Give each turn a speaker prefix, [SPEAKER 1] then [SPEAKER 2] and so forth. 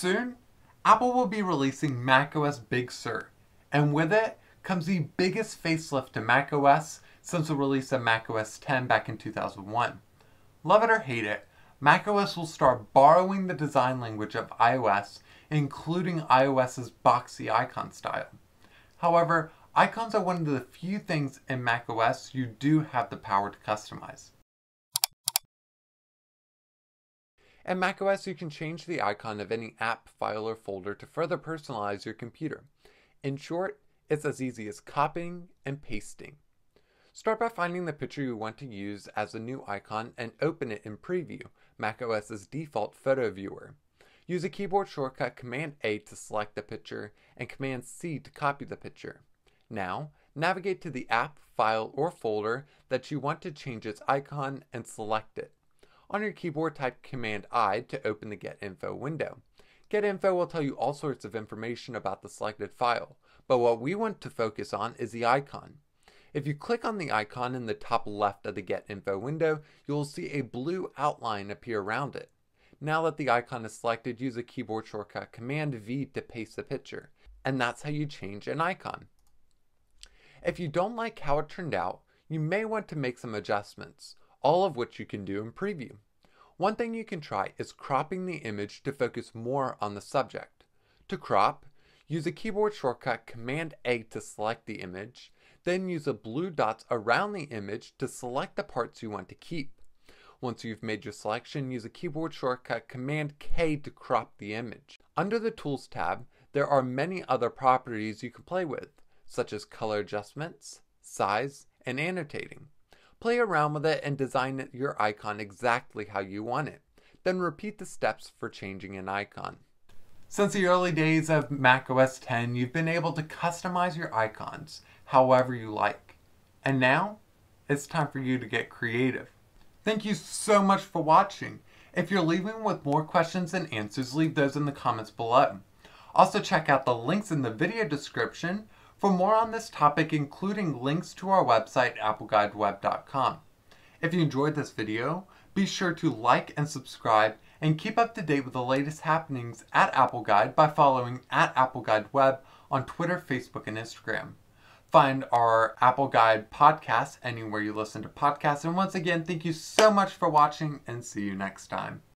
[SPEAKER 1] Soon, Apple will be releasing macOS Big Sur, and with it comes the biggest facelift to macOS since the release of macOS 10 back in 2001. Love it or hate it, macOS will start borrowing the design language of iOS, including iOS's boxy icon style. However, icons are one of the few things in macOS you do have the power to customize. In macOS, you can change the icon of any app, file, or folder to further personalize your computer. In short, it's as easy as copying and pasting. Start by finding the picture you want to use as a new icon and open it in Preview, macOS's default photo viewer. Use a keyboard shortcut Command A to select the picture and Command C to copy the picture. Now, navigate to the app, file, or folder that you want to change its icon and select it. On your keyboard, type Command I to open the Get Info window. Get Info will tell you all sorts of information about the selected file, but what we want to focus on is the icon. If you click on the icon in the top left of the Get Info window, you will see a blue outline appear around it. Now that the icon is selected, use a keyboard shortcut Command V to paste the picture, and that's how you change an icon. If you don't like how it turned out, you may want to make some adjustments, all of which you can do in Preview. One thing you can try is cropping the image to focus more on the subject. To crop, use a keyboard shortcut Command A to select the image, then use the blue dots around the image to select the parts you want to keep. Once you've made your selection, use a keyboard shortcut Command K to crop the image. Under the Tools tab, there are many other properties you can play with, such as color adjustments, size, and annotating. Play around with it and design your icon exactly how you want it. Then repeat the steps for changing an icon. Since the early days of Mac OS X, you've been able to customize your icons however you like. And now, it's time for you to get creative. Thank you so much for watching. If you're leaving with more questions and answers, leave those in the comments below. Also check out the links in the video description for more on this topic, including links to our website, appleguideweb.com. If you enjoyed this video, be sure to like and subscribe and keep up to date with the latest happenings at Apple Guide by following at Apple Guide Web on Twitter, Facebook, and Instagram. Find our Apple Guide podcast anywhere you listen to podcasts. And once again, thank you so much for watching and see you next time.